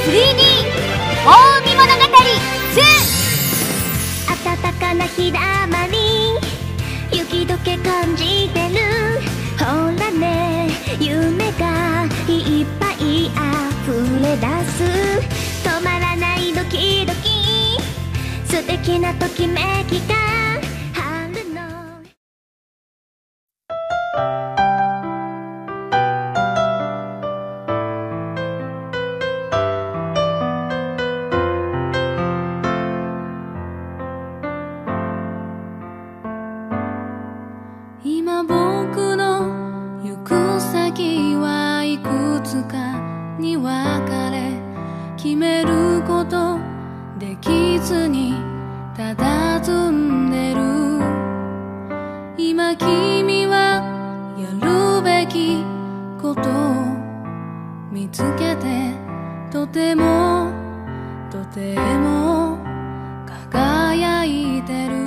大海物語2暖かな日だまり。雪解け感じてる。ほらね。夢がいっぱい溢れ出す。止まらないドキドキ。素敵なときめきが。春の僕の行く先はいくつかに分かれ決めることできずに佇んでる。今君はやるべきことを見つけてとてもとても輝いてる。